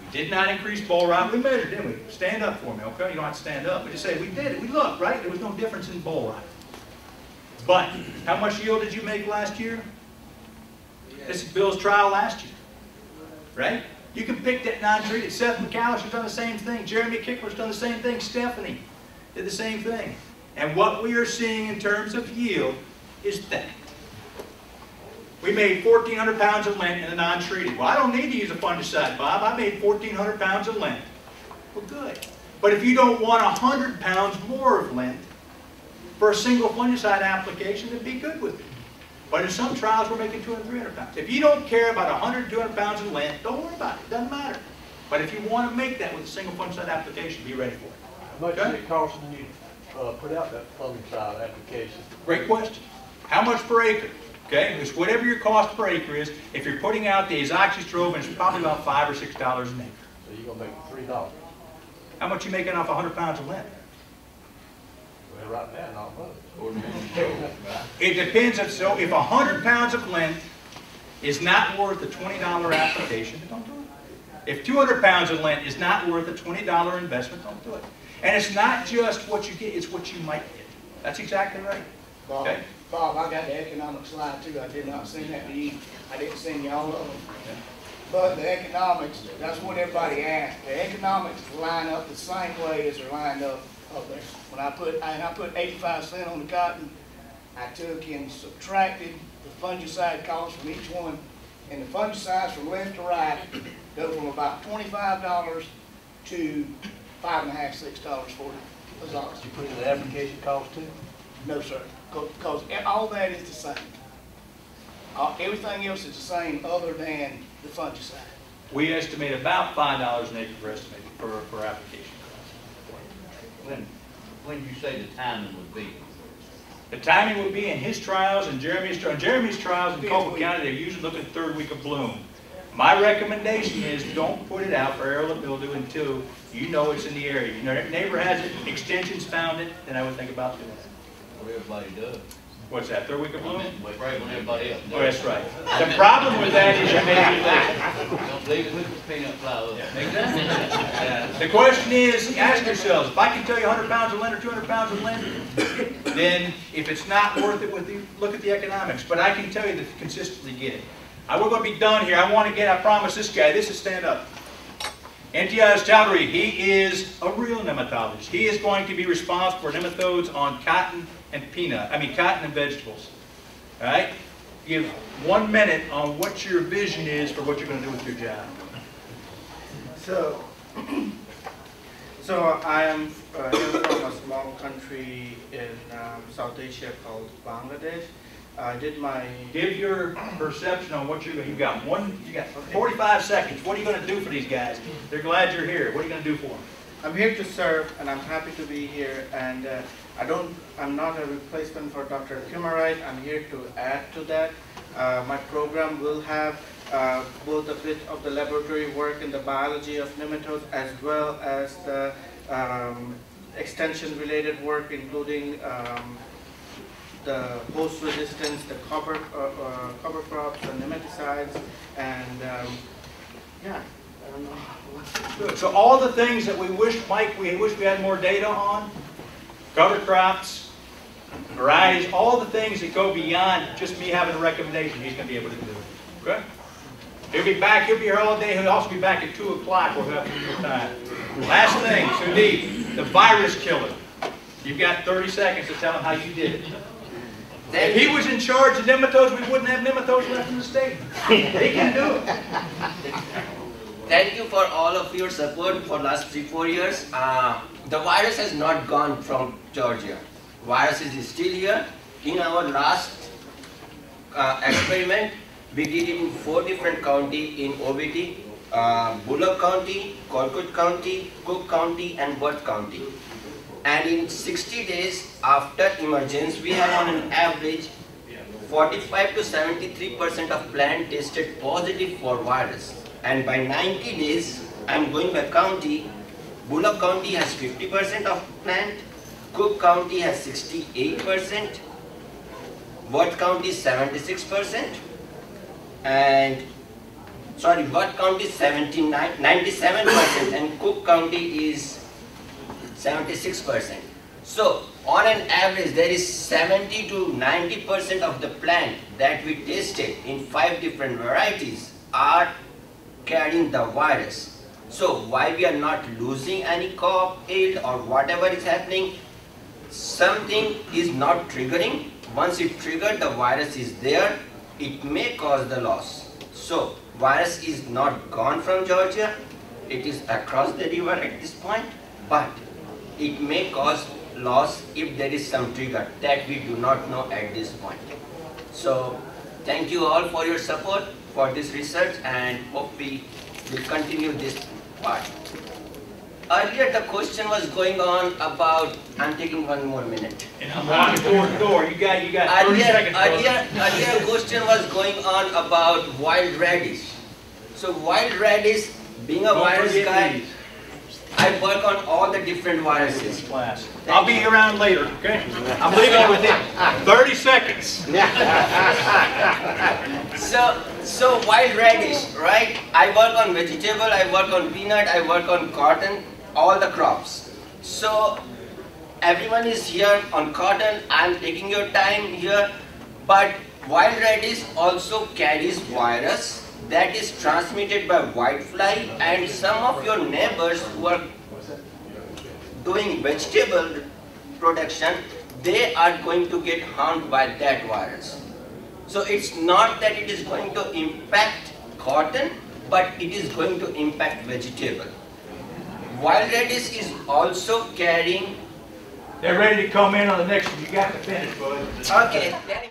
we did not increase boll rot. We measured, didn't we? Stand up for me, okay? You don't have to stand up. We just say, we did it. We looked, right? There was no difference in boll rot. But how much yield did you make last year? This is Bill's trial last year, right? You can pick that non-treated. Seth McAllister's done the same thing. Jeremy Kichler's done the same thing. Stephanie did the same thing. And what we are seeing in terms of yield is that. We made 1,400 pounds of lint in the non-treated. Well, I don't need to use a fungicide, Bob. I made 1,400 pounds of lint. Well, good. But if you don't want 100 pounds more of lint, for a single fungicide application, it'd be good with it. But in some trials, we're making 200, 300 pounds. If you don't care about 100, 200 pounds of lint, don't worry about it, doesn't matter. But if you want to make that with a single fungicide application, be ready for it. How much Okay. did it cost when you, uh, put out that fungicide application? Great question. How much per acre? Okay, it's whatever your cost per acre is. If you're putting out the azoxystrobin, it's probably about five or six dollars an acre. So you're gonna make three dollars. How much you making off a 100 pounds of lint? Well, right now, not much. (laughs) It depends, if so if 100 pounds of lint is not worth a $20 application, don't do it. If 200 pounds of lint is not worth a $20 investment, don't do it. And it's not just what you get, it's what you might get. That's exactly right. Bob, Okay. Bob, I got the economic slide too, I did not send that to you, I didn't send you all of them. But the economics, that's what everybody asked, the economics line up the same way as they're lined up up there. When I put, and I put eighty-five cent on the cotton, I took and subtracted the fungicide cost from each one, and the fungicides from left to right go from about twenty-five dollars to five and a half, six dollars for the azoxystrobin. You put in the application cost too? No, sir, because all that is the same. Uh, Everything else is the same other than the fungicide. We estimate about $5 an acre for estimate, for, for application. When, when you say the timing would be? The timing would be in his trials and Jeremy's, tri- Jeremy's trials in Fifth Culpeper week. County, they're usually looking third week of bloom. My recommendation is don't put it out for areolate mildew until you know it's in the area. You know, if neighbor has it, extensions found it, then I would think about doing it. Everybody does. What's that, third week of bloom? right when everybody else does. Oh, that's right. The problem with that is you may be late. Don't leave it with the peanut flour. The question is, ask yourselves, if I can tell you 100 pounds of lint or 200 pounds of lint, then if it's not worth it with the, look at the economics. But I can tell you that you consistently get it. I, we're going to be done here. I want to get, I promise this guy, this is stand up. Intiaz Chowdhury, he is a real nematologist. He is going to be responsible for nematodes on cotton and peanut, I mean cotton and vegetables. All right? Give one minute on what your vision is for what you're going to do with your job. So, (clears throat) so I am uh, from a small country in um, South Asia called Bangladesh. I did my Give your perception on what you're, you got one, you got 45 seconds. What are you going to do for these guys? They're glad you're here. What are you going to do for them? I'm here to serve, and I'm happy to be here. And uh, I don't, I'm not a replacement for Dr. Kemerait. I'm here to add to that. Uh, my program will have uh, both a bit of the laboratory work in the biology of nematodes, as well as the um, extension-related work, including um, the host resistance, the cover, uh, uh, cover crops, the nematicides, and um, yeah. So all the things that we wish, Mike, we wish we had more data on, cover crops, varieties, all the things that go beyond just me having a recommendation, he's going to be able to do. it. Okay? He'll be back, he'll be here all day, he'll also be back at 2 o'clock, we'll have some time. Last thing, Sudeep, the virus killer. You've got 30 seconds to tell him how you did it. If he was in charge of nematodes, we wouldn't have nematodes left in the state. He can do it. Thank you for all of your support for the last three, four years. Uh, the virus has not gone from Georgia. Virus is still here. In our last uh, experiment, we did in four different county in OBT, uh, Bulloch County, Colquitt County, Cook County, and Worth County. And in 60 days after emergence, we have on an average 45 to 73 percent of plant tested positive for virus. And by 90 days, I'm going by county. Bulloch County has 50 percent of plant. Cook County has 68 percent. Worth County 76 percent. And sorry, Worth County is 79, 97 percent, and Cook County is 76 percent. So, on an average, there is 70 to 90 percent of the plant that we tested in five different varieties are carrying the virus. So, why we are not losing any yield or whatever is happening, something is not triggering. Once it triggered, the virus is there, it may cause the loss. So, virus is not gone from Georgia, it is across the river at this point, but it may cause loss if there is some trigger that we do not know at this point. So thank you all for your support for this research and hope we will continue this part. Earlier the question was going on about, I'm taking one more minute. Walking toward door, you got, you got Earlier, seconds. earlier, earlier question was going on about wild radish. So wild radish, being a Don't virus guy. I work on all the different viruses. Class. I'll be around later, okay? I'm leaving within thirty seconds. So, so wild radish, right? I work on vegetable, I work on peanut, I work on cotton, all the crops. So, everyone is here on cotton, I'm taking your time here, but wild radish also carries virus that is transmitted by whitefly and some of your neighbors who are doing vegetable production, they are going to get harmed by that virus. So it's not that it is going to impact cotton, but it is going to impact vegetable. Wild radish is also carrying, They're ready to come in on the next one, you got to finish, bud. okay,